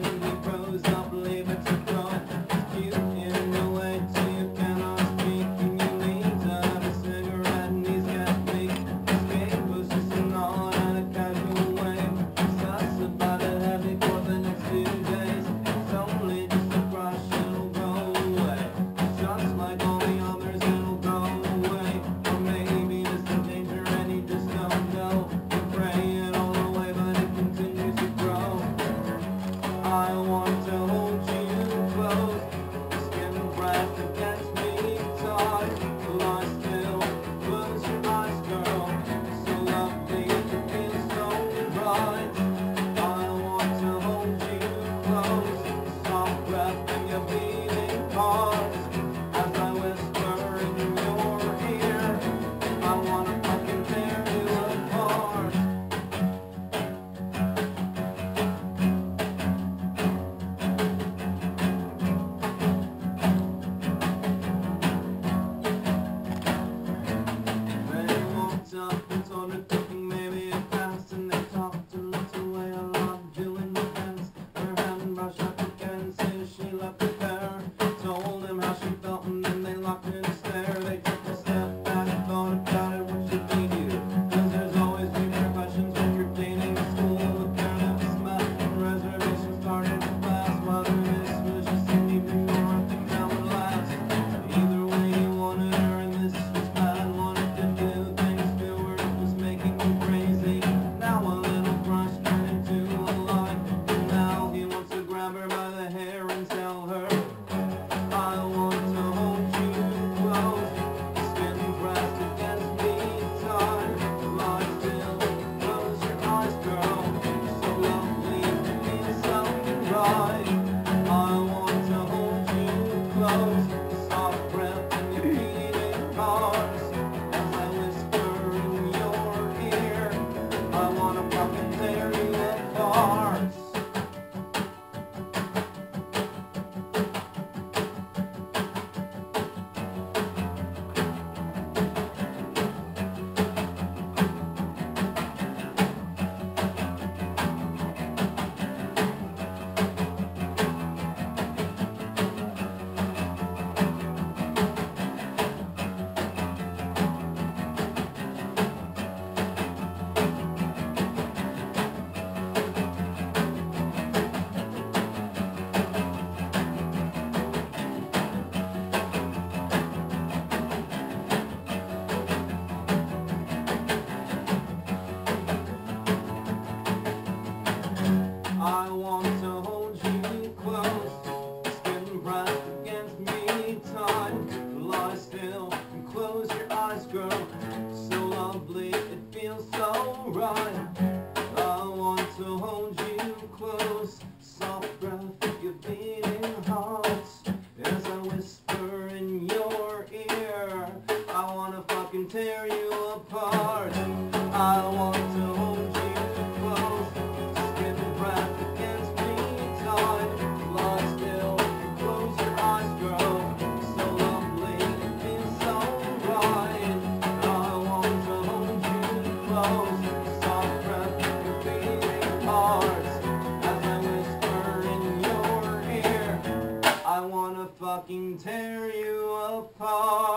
when we run. you go wrong. fucking tear you apart.